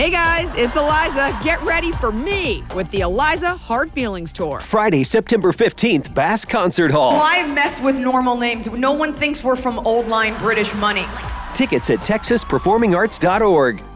Hey guys, it's Iliza. Get ready for me with the Iliza Hard Feelings Tour. Friday, September 15th, Bass Concert Hall. Why mess with normal names? No one thinks we're from old line British money. Tickets at texasperformingarts.org.